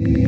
Yeah.